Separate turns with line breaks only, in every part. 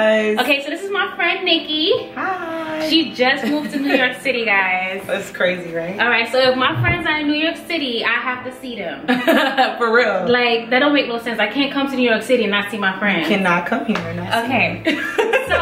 guys.
Okay, so this is my friend Nikkie.
Hi.
She just moved to New York City, guys.
That's crazy, right?
All right, so if my friends are in New York City, I have to see them.
For real.
Like that don't make no sense. I can't come to New York City and not see my friends.
Cannot come here and not see
Okay. so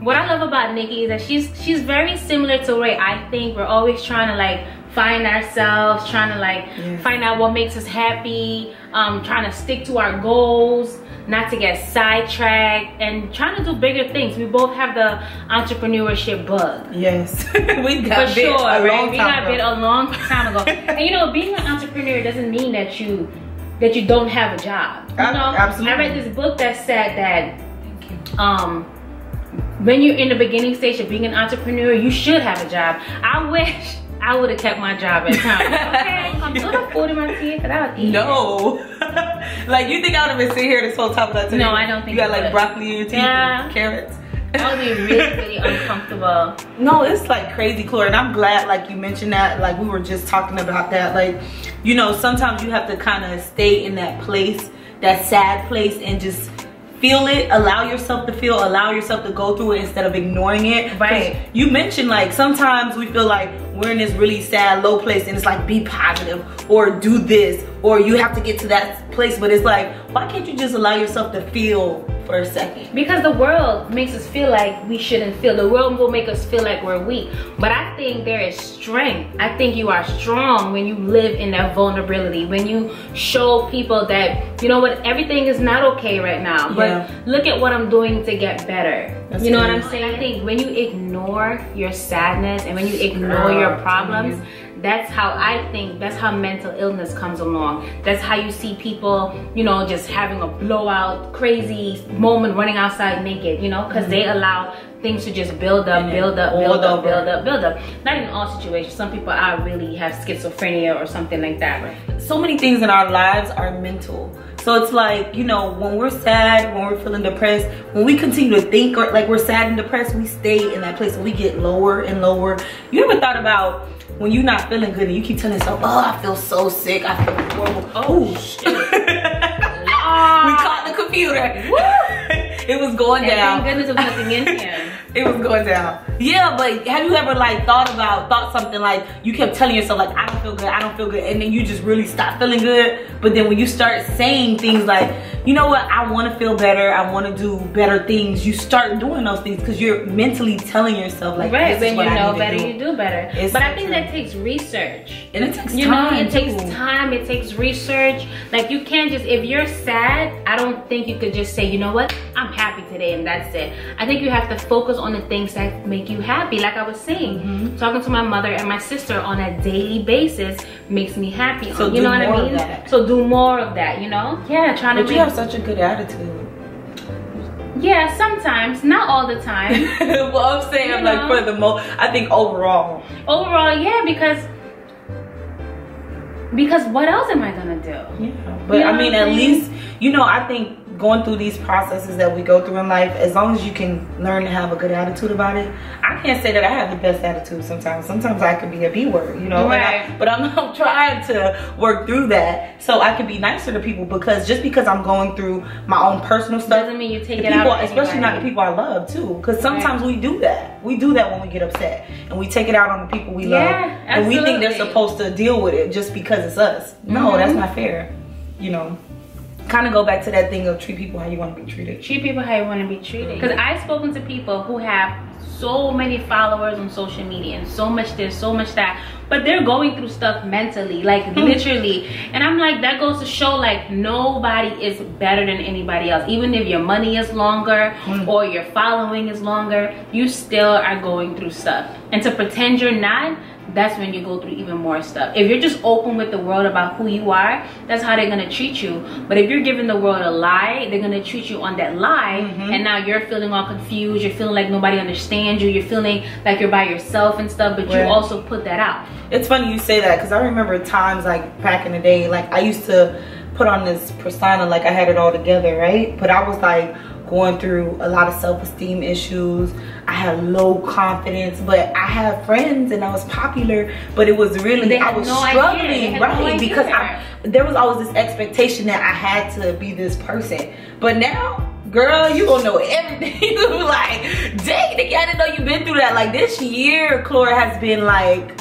what I love about Nikkie is that she's she's very similar to Ray. I think we're always trying to like find ourselves, trying to like
Yes.
find out what makes us happy, um, trying to stick to our goals, not to get sidetracked, and trying to do bigger things. We both have the entrepreneurship bug.
yes. we got
For sure,
a
right?
long
We
time
got bit a long time ago. and you know, being an entrepreneur doesn't mean that you that you don't have a job. You
Ab-
know,
absolutely.
I read this book that said that um when you're in the beginning stage of being an entrepreneur, you should have a job. I wish I would have kept my job at time. Okay, I'm in my teeth, but I would eat.
No. like you think I would have been sitting here this whole time without telling
No? I don't think
you got like
would.
broccoli in your teeth,
Yeah.
and carrots.
That would be really, really uncomfortable.
No, it's like crazy, Chloe, and I'm glad like you mentioned that. Like we were just talking about that. Like, you know, sometimes you have to kind of stay in that place, that sad place, and just feel it. Allow yourself to feel. Allow yourself to go through it instead of ignoring it
Right.
You mentioned like sometimes we feel like we're in this really sad, low place, and it's like be positive or do this or you have to get to that place. But it's like, why can't you just allow yourself to feel for a second?
Because the world makes us feel like we shouldn't feel. The world will make us feel like we're weak. But I think there is strength. I think you are strong when you live in that vulnerability. When you show people that, you know what, everything is not okay right now. But
Yeah.
look at what I'm doing to get better.
That's
you know what I'm saying? I think when you ignore your sadness and when you ignore
Girl,
your
I'm
problems,
you.
That's how I think, that's how mental illness comes along. That's how you see people, you know, just having a blowout, crazy moment running outside naked, you know, because they mm-hmm. allow things to just build up, build up, build up, build up, build up. Not in all situations. Some people are really have schizophrenia or something like that.
so many things in our lives are mental. So it's like, you know, when we're sad, when we're feeling depressed, when we continue to think or like we're sad and depressed, we stay in that place and we get lower and lower. You ever thought about when you're not feeling good and you keep telling yourself, oh, I feel so sick, I feel horrible.
Oh,
shit. we caught the computer. it was going
And
down.
thank goodness there's nothing in here.
It was going down. Yeah, but have you ever like thought about thought something like you kept telling yourself like I don't feel good, I don't feel good, and then you just really stop feeling good. But then when you start saying things like, you know what, I want to feel better, I want to do better things, you start doing those things because you're mentally telling yourself like,
right,
this is
when you know
to
better,
do.
you do better.
It's
but
so
I think
true.
that takes research.
and it takes
You
time.
know, it takes time, it takes research. Like you can't just if you're sad, I don't think you could just say, you know what, I'm happy today and that's it. I think you have to focus on the things that make you happy. Like I was saying,
Mm-hmm.
talking to my mother and my sister on a daily basis makes me happy.
So
you
do
know what
more
I
of
mean?
that.
So do more of that, you know? Yeah, trying to
But you
make
have such a good attitude.
Yeah, sometimes, not all the time.
well, I'm saying
You
like
know?
for the most, I think overall.
Overall, yeah, because because what else am I gonna do?
Yeah, but
You know
I mean, at
I'm
least you know. I think going through these processes that we go through in life, as long as you can learn to have a good attitude about it. I can't say that I have the best attitude sometimes. Sometimes I can be a B word, you know. and I-
Right.
but I'm, I'm trying to work through that so I can be nicer to people because just because I'm going through my own personal stuff.
Doesn't mean you take it
people,
out on
especially not the people I love too, because sometimes we do that. We do that when we get upset, and we take it out on the people we
Yeah,
love, and we think they're supposed to deal with it just because it's us. No,
Mhm.
that's not fair. You know, kind of go back to that thing of treat people how you want to be treated.
treat people how you want to be treated. Because I've spoken to people who have so many followers on social media and so much this, so much that, but they're going through stuff mentally, like literally. And I'm like, that goes to show like nobody is better than anybody else. Even if your money is longer
Hmm.
or your following is longer, you still are going through stuff. And to pretend you're not, that's when you go through even more stuff. If you're just open with the world about who you are, that's how they're gonna treat you. But if you're giving the world a lie, they're gonna treat you on that lie,
Mm-hmm.
and now you're feeling all confused. You're feeling like nobody understands you. You're feeling like you're by yourself and stuff. But you also put that out.
It's funny you say that because I remember times like back in the day, like I used to put on this persona like I had it all together, right? But I was like going through a lot of self-esteem issues. I had low confidence, but I had friends and I was popular, but it was really I was
no
struggling, right?
no
because I there was always this expectation that I had to be this person. But now girl, you gonna know everything. like, dang, nigga, I didn't know you've been through that. Like this year, Clora has been like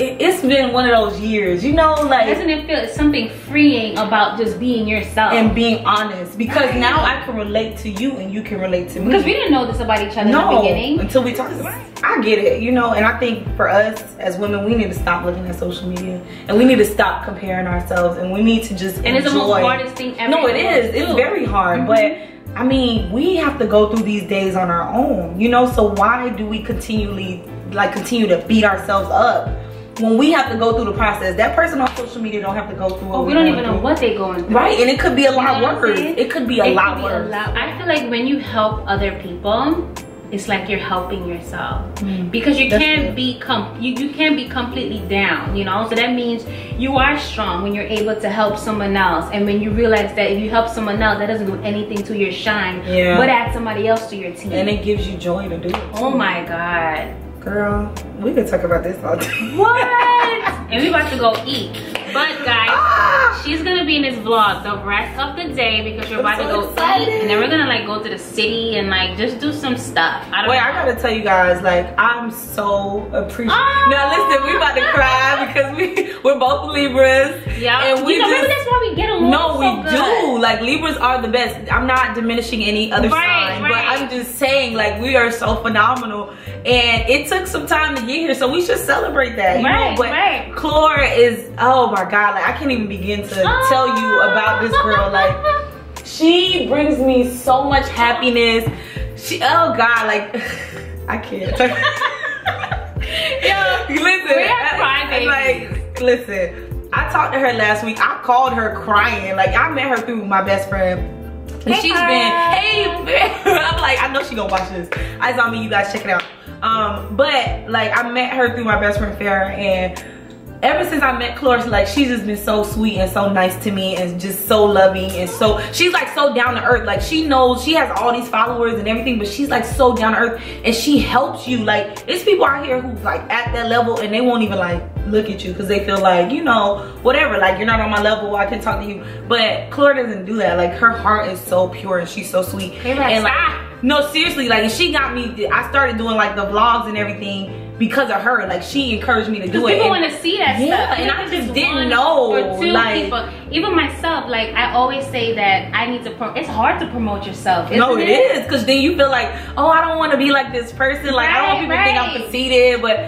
it's been one of those years, you know, like
doesn't it feel something freeing about just being yourself
and being honest? Because now I can relate to you and you can relate to me.
Because we didn't know this about each other
no,
in the beginning
until we talked. About it. I get it, you know, and I think for us as women, we need to stop looking at social media and we need to stop comparing ourselves and we need to just
and enjoy. it's the most hardest thing ever.
No, it is. It's very hard, mm -hmm. but. I mean, we have to go through these days on our own, you know, so why do we continually like continue to beat ourselves up when we have to go through the process, that person on social media don't have to go through. It.
Oh, we don't even know what they're going through.
Right, and it could be a lot worse. It could be a
it
lot worse.
I feel like when you help other people, it's like you're helping yourself mm. because you can't be com you, you can't be completely down you know so that means you are strong when you're able to help someone else and when you realize that if you help someone else that doesn't do anything to your shine yeah. but add somebody else to your team
and it gives you joy to do it
oh my god
Girl, we could talk about this all day.
What? and we about to go eat. But guys, ah! she's gonna be in this vlog the rest of the day because we're about I'm to so go excited. eat. And then we're gonna like go to the city and like just do some stuff.
I Wait, know. I gotta tell you guys, like I'm so appreciative. Oh. Now listen, we about to cry because we we're both Libras.
Yeah. And we you know, just, maybe that's why we get along. No, so we
good. do. Like Libras are the best. I'm not diminishing any other right, sign, right. but I'm just saying like we are so phenomenal. And it took some time to get here, so we should celebrate that. You right, know? But right. Clora is, oh my God, like I can't even begin to tell you about this girl. Like she brings me so much happiness. She, oh God, like I can't. Yo, listen,
we have crying
like listen. I talked to her last week. I called her crying. Like I met her through my best friend. And hey, she's her. been, hey, I'm like, I know she gonna watch this. I saw me, you guys check it out. Um, but like I met her through my best friend Farrah and ever since I met Clora, like she's just been so sweet and so nice to me and just so loving and so she's like so down to earth. Like she knows she has all these followers and everything, but she's like so down to earth and she helps you. Like it's people out here who's like at that level and they won't even like look at you because they feel like, you know, whatever, like you're not on my level, I can talk to you. But Clora doesn't do that. Like her heart is so pure and she's so sweet.
and
like, no, seriously, like she got me, I started doing like the vlogs and everything because of her. Like she encouraged me to do
it.
People
want to see that
yeah,
stuff.
And I just didn't know.
Or two
like,
people. Even myself, like I always say that I need to, pro it's hard to promote yourself.
no, it,
it
is. Cause then you feel like, oh, I don't want to be like this person. Like right, I don't want people right. to think I'm conceited, but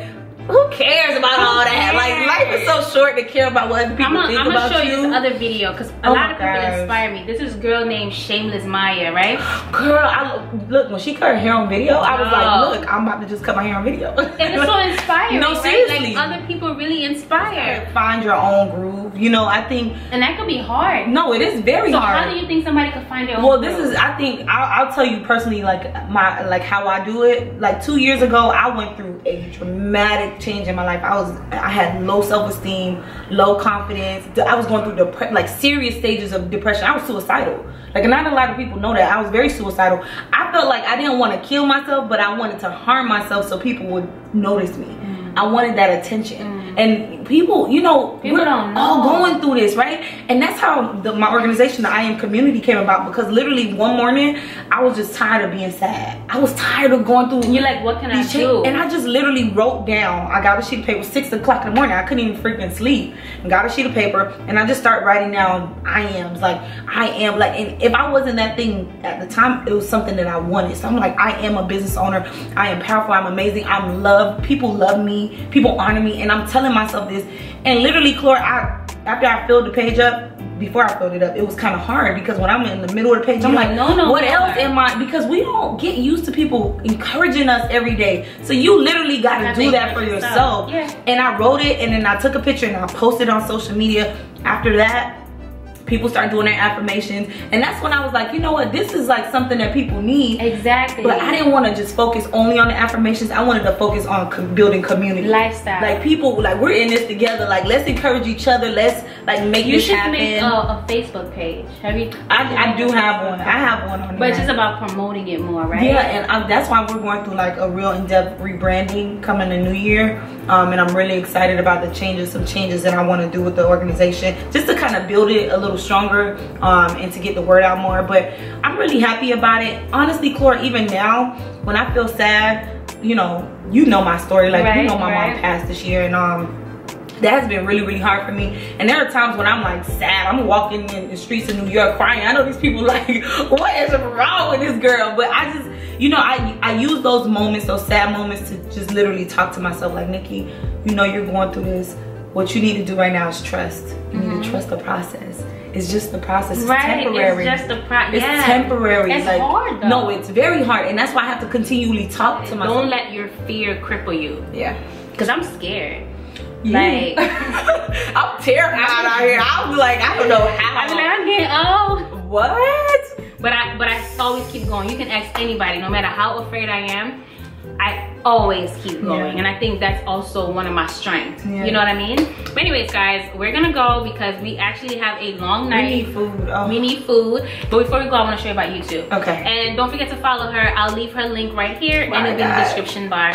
who cares about who all that? Like life is so short to care about what other people I'm a, think
I'm
about
you. I'm
gonna
show you this other video because a oh lot of people gosh. inspire me. This is girl named Shameless Maya, right?
Girl, I look when she cut her hair on video, I was like, oh. look, I'm about to just cut my hair on video.
and it's so inspiring.
no, seriously.
Right? Like other people really inspire.
Find your own groove. You know, I think.
And that could be hard.
No, it is very
so
hard.
So how do you think somebody could find their own?
Well, this is. I think I'll, I'll tell you personally, like my like how I do it. Like two years ago, I went through a dramatic change in my life. I was I had low self-esteem, low confidence. I was going through the like serious stages of depression. I was suicidal. Like not a lot of people know that. I was very suicidal. I felt like I didn't want to kill myself, but I wanted to harm myself so people would notice me. Mm. I wanted that attention. Mm and people you know
people we're don't know.
all going through this right? And that's how the, my organization the i am community came about because literally one morning i was just tired of being sad. I was tired of going through And
you're like what can i do?
And i just literally wrote down i got a sheet of paper six o'clock in the morning i couldn't even freaking sleep. And got a sheet of paper and i just start writing down i am's like i am like and if i wasn't that thing at the time it was something that i wanted. So i'm like i am a business owner. I am powerful. I'm amazing. I'm loved. People love me. People honor me. And i'm telling telling myself this. And literally, Clora, I, after I filled the page up, before I filled it up, it was kind of hard because when I'm in the middle of the page, I'm like, no, no, what else am I? Because we don't get used to people encouraging us every day. So you literally got to do that for yourself.
Yeah.
And I wrote it and then I took a picture and I posted on social media. After that, people start doing their affirmations. And that's when i was like you know what? This is like something that people need.
Exactly.
But i didn't want to just focus only on the affirmations. I wanted to focus on co building community.
Lifestyle.
Like people like we're in this together. Like let's encourage each other. Let's like make
You should
happen.
make a, a Facebook page. Have you?
I, I do have one. I have one on
But it's just about promoting it more, right?
Yeah, and um, that's why we're going through like a real in-depth rebranding coming the new year. Um, and I'm really excited about the changes, some changes that I want to do with the organization, just to kind of build it a little stronger um, and to get the word out more. But I'm really happy about it. Honestly, Cora, even now when I feel sad, you know, you know my story. Like you know my
right.
mom passed this year, and um, that has been really really hard for me and there are times when i'm like sad i'm walking in the streets of new york crying i know these people like what is wrong with this girl but i just you know i i use those moments those sad moments to just literally talk to myself like nikkie you know you're going through this what you need to do right now is trust you need to trust the process it's just the process it's
Mm-hmm. Right.
temporary
It's just the pro.
it's
yeah.
temporary
It's
like
hard though.
no it's very hard and that's why i have to continually talk to myself
Don't let your fear cripple you.
yeah
Cause I'm scared.
You-
Like-
I'm terrified out here. I'm like, I don't know how.
I mean, I'm getting old.
what?
But I but I always keep going. You can ask anybody, no matter how afraid I am, I always keep going.
Yeah.
And I think that's also one of my strengths.
Yeah.
You know what I mean? But anyways, guys, we're gonna go because we actually have a long night.
We need food. Oh.
We need food. But before we go, I want to show you about YouTube.
Okay.
And don't forget to follow her. I'll leave her link right here
My
and in the description bar